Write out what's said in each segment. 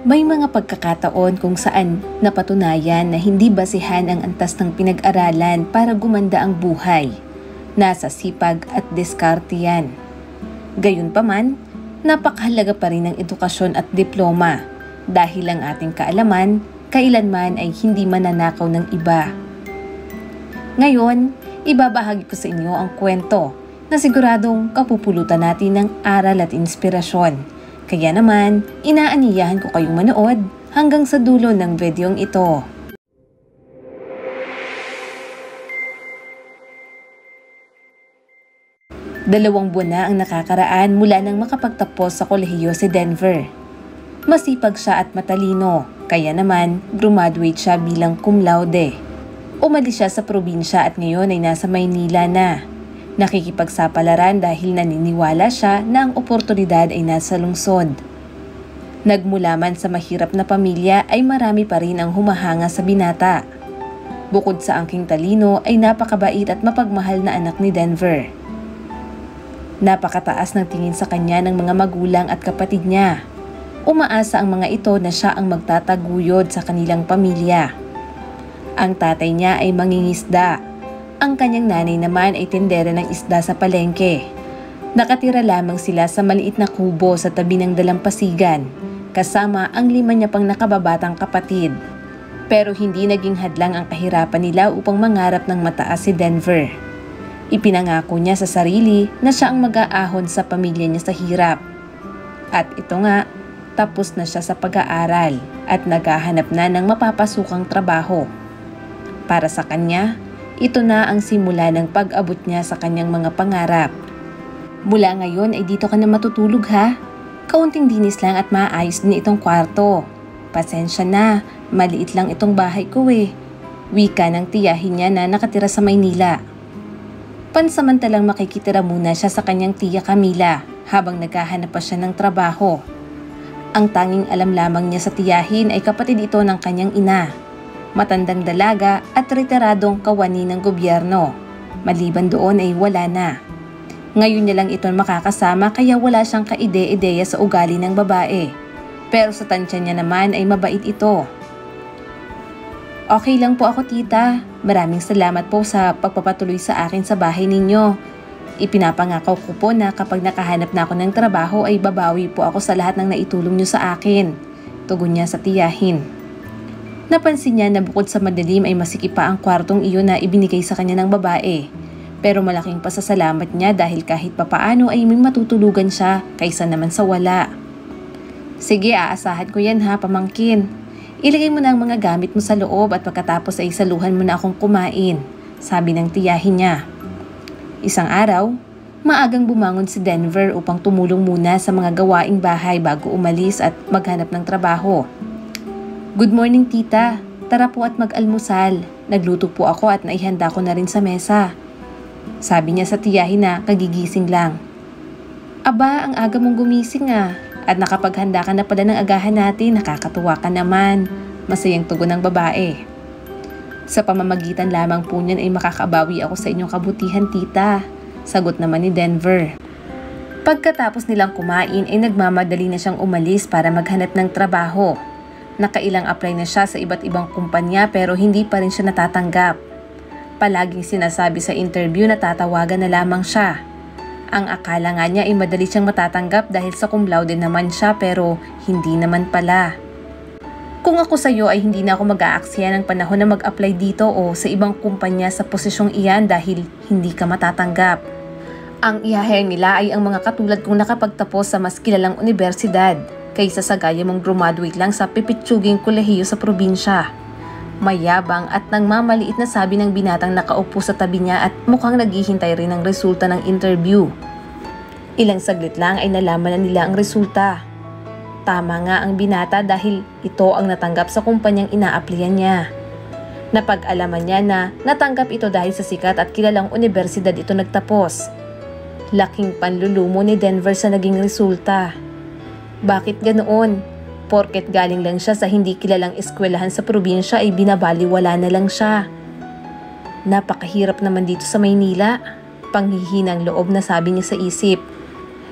May mga pagkakataon kung saan napatunayan na hindi basihan ang antas ng pinag-aralan para gumanda ang buhay. Nasa sipag at diskarte yan. Gayunpaman, napakahalaga pa rin ang edukasyon at diploma dahil ang ating kaalaman kailanman ay hindi mananakaw ng iba. Ngayon, ibabahagi ko sa inyo ang kwento na siguradong kapupulutan natin ng aral at inspirasyon kaya naman, inaaniyahan ko kayong manood hanggang sa dulo ng videong ito. Dalawang buwan na ang nakakaraan mula nang makapagtapos sa kolehiyo si Denver. Masipag siya at matalino, kaya naman graduate siya bilang cum laude. Umalis siya sa probinsya at ngayon ay nasa Maynila na. Nakikipagsapalaran dahil naniniwala siya na ang oportunidad ay nasa lungsod. Nagmula man sa mahirap na pamilya ay marami pa rin ang humahanga sa binata. Bukod sa angking talino ay napakabait at mapagmahal na anak ni Denver. Napakataas ng tingin sa kanya ng mga magulang at kapatid niya. Umaasa ang mga ito na siya ang magtataguyod sa kanilang pamilya. Ang tatay niya ay mangingisda ang kanyang nanay naman ay tindera ng isda sa palengke. Nakatira lamang sila sa maliit na kubo sa tabi ng dalampasigan, kasama ang lima niya pang nakababatang kapatid. Pero hindi naging hadlang ang kahirapan nila upang mangarap ng mataas si Denver. Ipinangako niya sa sarili na siya ang mag-aahon sa pamilya niya sa hirap. At ito nga, tapos na siya sa pag-aaral at naghahanap na ng mapapasukang trabaho. Para sa kanya, ito na ang simula ng pag-abot niya sa kanyang mga pangarap. Mula ngayon ay dito ka na matutulog ha. Kaunting dinis lang at maayos din itong kwarto. Pasensya na, maliit lang itong bahay ko eh. Wika ng tiyahin niya na nakatira sa Maynila. Pansamantalang makikitira muna siya sa kanyang tiya Camila habang naghahanap pa siya ng trabaho. Ang tanging alam lamang niya sa tiyahin ay kapatid ito ng kanyang ina matandang dalaga at retiradong kawani ng gobyerno. Maliban doon ay wala na. Ngayon niya lang ito makakasama kaya wala siyang kaide-ideya sa ugali ng babae. Pero sa tansya niya naman ay mabait ito. Okay lang po ako tita. Maraming salamat po sa pagpapatuloy sa akin sa bahay ninyo. Ipinapangako ko po na kapag nakahanap na ako ng trabaho ay babawi po ako sa lahat ng naitulong niyo sa akin. Tugon niya sa tiyahin. Napansin niya na bukod sa madilim ay masikip pa ang kwartong iyon na ibinigay sa kanya ng babae. Pero malaking pasasalamat niya dahil kahit papaano ay may matutulugan siya kaysa naman sa wala. Sige, aasahan ko yan ha, pamangkin. Ilagay mo na ang mga gamit mo sa loob at pagkatapos ay saluhan mo na akong kumain, sabi ng tiyahin niya. Isang araw, maagang bumangon si Denver upang tumulong muna sa mga gawaing bahay bago umalis at maghanap ng trabaho. Good morning tita. Tara po at mag-almusal. Nagluto po ako at naihanda ko na rin sa mesa. Sabi niya sa tiyahin na kagigising lang. Aba, ang aga mong gumising ah. At nakapaghanda ka na pala ng agahan natin, nakakatuwa ka naman. Masayang tugon ng babae. Sa pamamagitan lamang po niyan ay makakabawi ako sa inyong kabutihan tita. Sagot naman ni Denver. Pagkatapos nilang kumain ay nagmamadali na siyang umalis para maghanap ng trabaho. Nakailang apply na siya sa iba't ibang kumpanya pero hindi pa rin siya natatanggap. Palaging sinasabi sa interview na tatawagan na lamang siya. Ang akala nga niya ay madali siyang matatanggap dahil sa cum laude naman siya pero hindi naman pala. Kung ako sa iyo ay hindi na ako mag-aaksaya ng panahon na mag-apply dito o sa ibang kumpanya sa posisyong iyan dahil hindi ka matatanggap. Ang ihahire nila ay ang mga katulad kong nakapagtapos sa mas kilalang universidad kaysa sa gaya mong graduate lang sa pipitsuging kolehiyo sa probinsya. Mayabang at nang mamaliit na sabi ng binatang nakaupo sa tabi niya at mukhang naghihintay rin ng resulta ng interview. Ilang saglit lang ay nalaman na nila ang resulta. Tama nga ang binata dahil ito ang natanggap sa kumpanyang inaaplihan niya. Napag-alaman niya na natanggap ito dahil sa sikat at kilalang universidad ito nagtapos. Laking panlulumo ni Denver sa naging resulta. Bakit ganoon? Porket galing lang siya sa hindi kilalang eskwelahan sa probinsya ay binabaliwala na lang siya. Napakahirap naman dito sa Maynila. Panghihinang loob na sabi niya sa isip.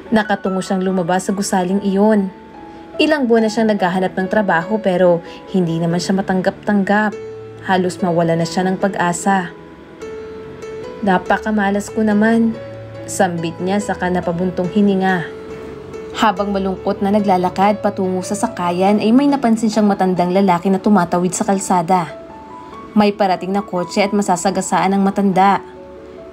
Nakatungo siyang lumabas sa gusaling iyon. Ilang buwan na siyang naghahanap ng trabaho pero hindi naman siya matanggap-tanggap. Halos mawala na siya ng pag-asa. Napakamalas ko naman. Sambit niya sa kanapabuntong hininga. Habang malungkot na naglalakad patungo sa sakayan ay may napansin siyang matandang lalaki na tumatawid sa kalsada. May parating na kotse at masasagasaan ng matanda.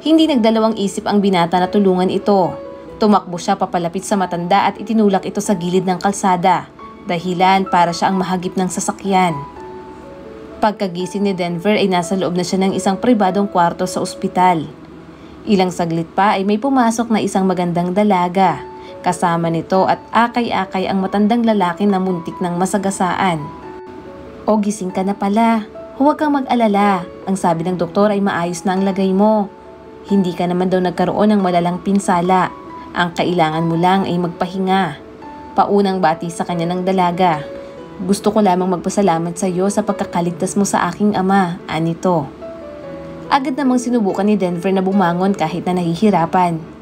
Hindi nagdalawang isip ang binata na tulungan ito. Tumakbo siya papalapit sa matanda at itinulak ito sa gilid ng kalsada. Dahilan para siya ang mahagip ng sasakyan. Pagkagising ni Denver ay nasa loob na siya ng isang pribadong kwarto sa ospital. Ilang saglit pa ay may pumasok na isang magandang dalaga Kasama nito at akay-akay ang matandang lalaki na muntik ng masagasaan. O gising ka na pala. Huwag kang mag-alala. Ang sabi ng doktor ay maayos na ang lagay mo. Hindi ka naman daw nagkaroon ng malalang pinsala. Ang kailangan mo lang ay magpahinga. Paunang bati sa kanya ng dalaga. Gusto ko lamang magpasalamat sa iyo sa pagkakaligtas mo sa aking ama, anito. Agad namang sinubukan ni Denver na bumangon kahit na nahihirapan.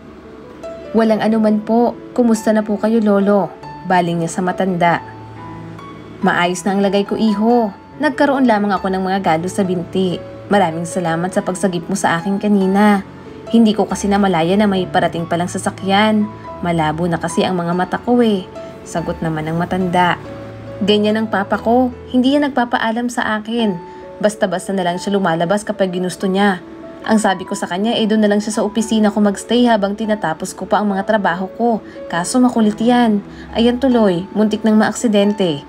Walang anuman po. Kumusta na po kayo, Lolo? Baling niya sa matanda. Maayos na ang lagay ko, iho. Nagkaroon lamang ako ng mga galo sa binti. Maraming salamat sa pagsagip mo sa akin kanina. Hindi ko kasi namalaya na may parating palang sasakyan. Malabo na kasi ang mga mata ko eh. Sagot naman ng matanda. Ganyan ang papa ko. Hindi yan nagpapaalam sa akin. Basta-basta na lang siya lumalabas kapag ginusto niya. Ang sabi ko sa kanya eh doon na lang siya sa opisina ko magstay habang tinatapos ko pa ang mga trabaho ko. Kaso makulit yan. Ayan tuloy, muntik ng maaksidente.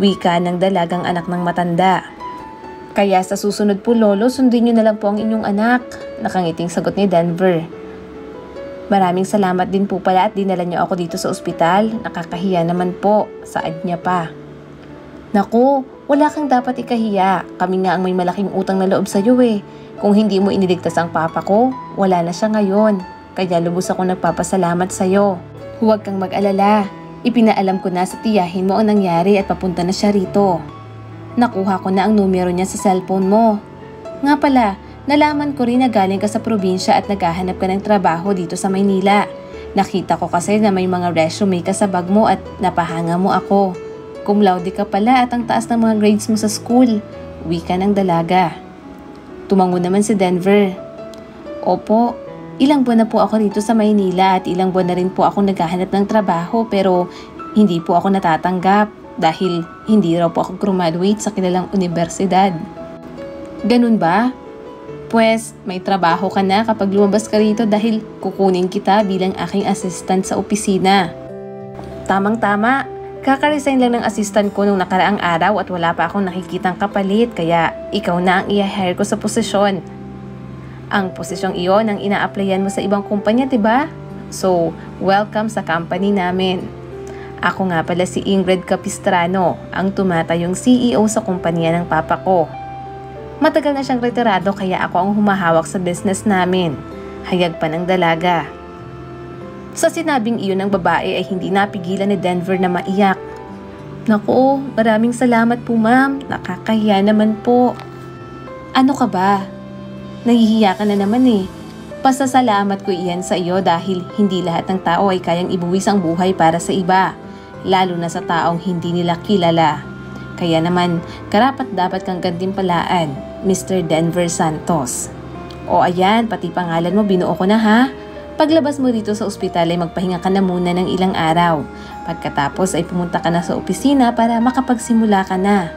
Wika ng dalagang anak ng matanda. Kaya sa susunod po lolo, sundin niyo na lang po ang inyong anak. Nakangiting sagot ni Denver. Maraming salamat din po pala at dinala niyo ako dito sa ospital. Nakakahiya naman po. Saad niya pa. Naku, wala kang dapat ikahiya. Kami nga ang may malaking utang na loob sa iyo eh. Kung hindi mo iniligtas ang papa ko, wala na siya ngayon. Kaya lubos ako nagpapasalamat sa iyo. Huwag kang mag-alala. Ipinaalam ko na sa tiyahin mo ang nangyari at papunta na siya rito. Nakuha ko na ang numero niya sa cellphone mo. Nga pala, nalaman ko rin na galing ka sa probinsya at naghahanap ka ng trabaho dito sa Maynila. Nakita ko kasi na may mga resume ka sa bag mo at napahanga mo ako. Cum ka pala at ang taas ng mga grades mo sa school. Uwi ka ng dalaga. Tumango naman si Denver. Opo, ilang buwan na po ako rito sa Maynila at ilang buwan na rin po ako naghahanap ng trabaho pero hindi po ako natatanggap dahil hindi raw po ako graduate sa kilalang universidad. Ganun ba? Pues, may trabaho ka na kapag lumabas ka rito dahil kukunin kita bilang aking assistant sa opisina. Tamang-tama, Kaka-resign lang ng assistant ko nung nakaraang araw at wala pa akong nakikitang kapalit kaya ikaw na ang i-hire ko sa posisyon. Ang posisyong iyon ang ina-applyan mo sa ibang kumpanya, 'di ba? So, welcome sa company namin. Ako nga pala si Ingrid Capistrano, ang tumatayong CEO sa kumpanya ng papa ko. Matagal na siyang retirado kaya ako ang humahawak sa business namin. Hayag pa ng dalaga. Sa sinabing iyon ng babae ay hindi napigilan ni Denver na maiyak. Naku, maraming salamat po ma'am. Nakakahiya naman po. Ano ka ba? Nahihiya ka na naman eh. Pasasalamat ko iyan sa iyo dahil hindi lahat ng tao ay kayang ibuwis ang buhay para sa iba, lalo na sa taong hindi nila kilala. Kaya naman, karapat dapat kang gantimpalaan, Mr. Denver Santos. O ayan, pati pangalan mo binuo ko na ha. Paglabas mo dito sa ospital ay magpahinga ka na muna ng ilang araw. Pagkatapos ay pumunta ka na sa opisina para makapagsimula ka na.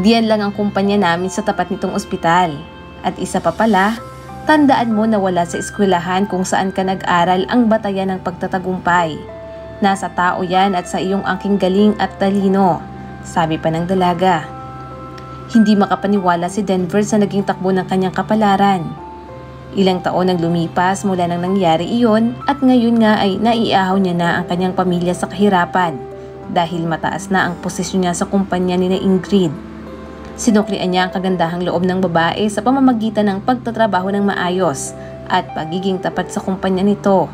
Diyan lang ang kumpanya namin sa tapat nitong ospital. At isa pa pala, tandaan mo na wala sa eskwelahan kung saan ka nag-aral ang batayan ng pagtatagumpay. Nasa tao yan at sa iyong angking galing at talino, sabi pa ng dalaga. Hindi makapaniwala si Denver sa naging takbo ng kanyang kapalaran. Ilang taon nang lumipas mula nang nangyari iyon at ngayon nga ay naiahaw niya na ang kanyang pamilya sa kahirapan dahil mataas na ang posisyon niya sa kumpanya ni na Ingrid. Sinuklian niya ang kagandahang loob ng babae sa pamamagitan ng pagtatrabaho ng maayos at pagiging tapat sa kumpanya nito.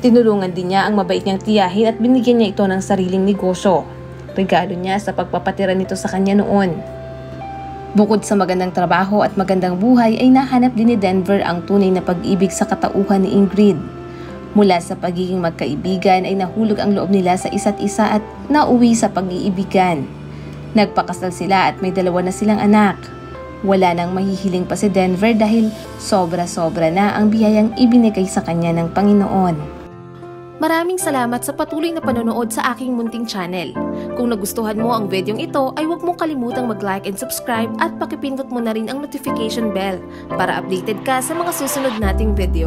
Tinulungan din niya ang mabait niyang tiyahin at binigyan niya ito ng sariling negosyo. Regalo niya sa pagpapatira nito sa kanya noon. Bukod sa magandang trabaho at magandang buhay ay nahanap din ni Denver ang tunay na pag-ibig sa katauhan ni Ingrid. Mula sa pagiging magkaibigan ay nahulog ang loob nila sa isa't isa at nauwi sa pag-iibigan. Nagpakasal sila at may dalawa na silang anak. Wala nang mahihiling pa si Denver dahil sobra-sobra na ang biyayang ibinigay sa kanya ng Panginoon. Maraming salamat sa patuloy na panonood sa aking munting channel. Kung nagustuhan mo ang videong ito ay huwag mong kalimutang mag-like and subscribe at pakipindot mo na rin ang notification bell para updated ka sa mga susunod nating video.